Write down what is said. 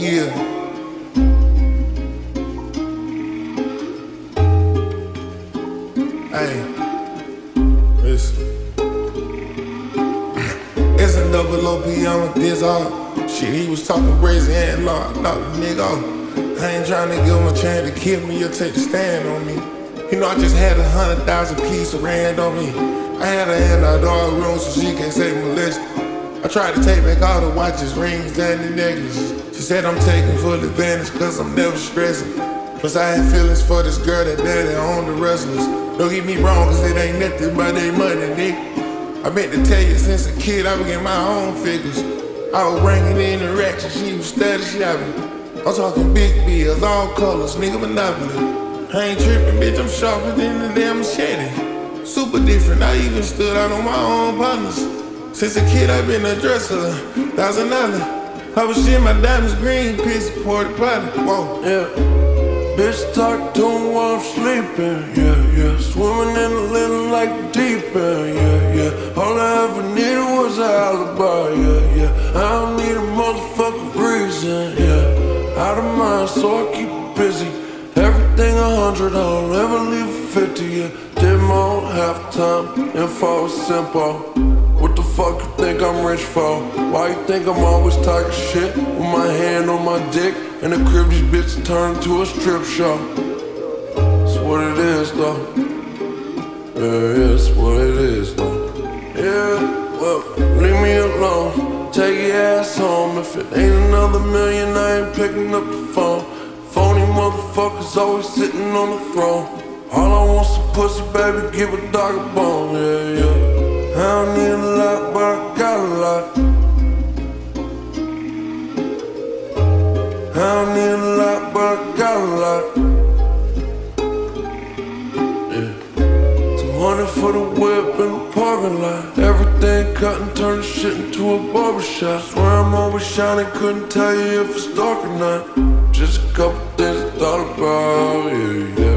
Yeah. Hey, listen. It's a double OP on a this all. Shit, he was talking crazy and law. The nigga. I ain't trying to give him a chance to kill me or take a stand on me. You know, I just had a hundred thousand piece of rand on me. I had her in our dog room so she can't say molested. I tried to take back all the watches, rings, and the necklaces. She said I'm taking full advantage cause I'm never stressing. Plus I had feelings for this girl that daddy owned the wrestlers. Don't get me wrong cause it ain't nothing but they money, nigga. I meant to tell you since a kid I was getting my own figures. I was bringing in the racks and she was steady shopping. I'm talking big bills, all colors, nigga monopoly. I ain't tripping, bitch, I'm sharper than the damn machete. Super different, I even stood out on my own partners. Since a kid, I've been a dresser, thousand dollar. I was shit, my diamonds green, piece piss, porta potty. Whoa. Yeah. Bitch talk to him while I'm sleeping, yeah, yeah. Swimming in the little like deep end, yeah, yeah. All I ever needed was an alibi, yeah, yeah. I don't need a motherfucking reason, yeah. Out of mind, so I keep busy. Everything a hundred, I don't ever leave fifty, yeah. Did my own halftime, info was simple. Fuck you think I'm rich for? Why you think I'm always talking shit with my hand on my dick? And the crib these bitches turn into a strip show. It's what it is though. Yeah, yeah, it's what it is though. Yeah, well, leave me alone. Take your ass home. If it ain't another million, I ain't picking up the phone. Phony motherfuckers always sitting on the throne. All I want's a pussy, baby, give a dog a bone. Yeah, yeah. Don't need a lot, but I got a lot. Yeah. 200 for the whip in the parking lot. Everything cut and turn shit into a barbershop. Swear I'm always shining, couldn't tell you if it's dark or not. Just a couple things I thought about, yeah.